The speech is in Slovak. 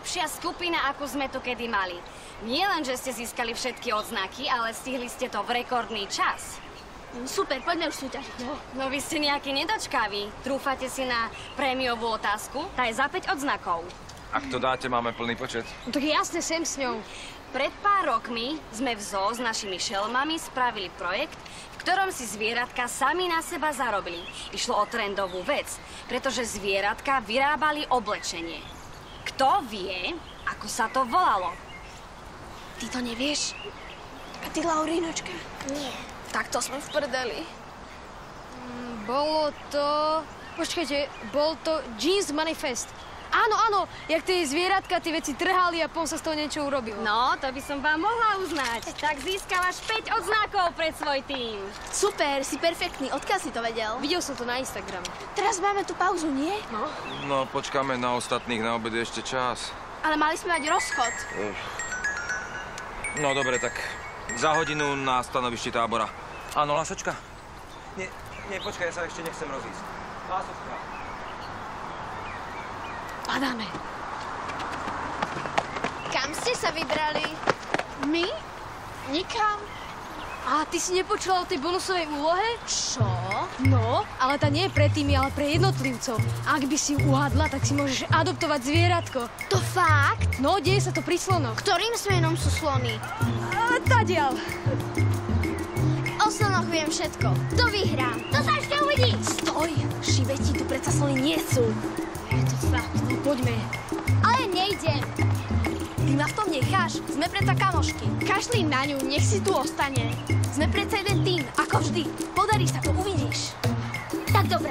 najlepšia skupina, akú sme tu kedy mali. Nie len, že ste získali všetky odznaky, ale stihli ste to v rekordný čas. Super, poďme už súťažiť. No. No vy ste nejaký nedočkaví. Trúfate si na prémiovú otázku? Tá je za 5 odznakov. Ak to dáte, máme plný počet. no tak jasne, sem s ňou. Pred pár rokmi sme v zoo s našimi šelmami spravili projekt, v ktorom si zvieratka sami na seba zarobili. Išlo o trendovú vec, pretože zvieratka vyrábali oblečenie. Kto vie, ako sa to volalo? Ty to nevieš? A ty, Laurínočka? Nie. Tak to sme v prdeli. Bolo to... Počkajte, bol to Jeans Manifest. Áno, áno, jak tie zvieratka tie veci trhali a pom sa z toho niečo urobilo. No, to by som vám mohla uznať. Tak získavaš 5 odznakov pred svoj tým. Super, si perfektný. Odkiaľ si to vedel? Videl som to na Instagrame. Teraz máme tu pauzu, nie? No. No, počkáme na ostatných, na obed ešte čas. Ale mali sme mať rozchod. No dobre, tak za hodinu na stanovišti tábora. Áno, Lasočka? Nie, nie, počkaj, ja sa ešte nechcem rozísť. Lasočka. Padáme. Kam ste sa vybrali? My? Nikam. A ty si nepočula o tej bonusovej úlohe? Čo? No, ale tá nie je pre tými, ale pre jednotlivcov. Ak by si ju uhadla, tak si môžeš adoptovať zvieratko. To fakt? No, deje sa to pri slonoch. Ktorým smenom sú slony? A tadiaľ. O slonoch viem všetko. Kto vyhrá? To sa ešte uvidí. Stoj, šibeti tu predsa slony nie sú. Poďme. Ale nejdem. Ty ma v tom necháš? Sme predsa kamošky. Kašli na ňu, nech si tu ostane. Sme predsa jeden tým, ako vždy. Podarí sa to, uvidíš. Tak dobre.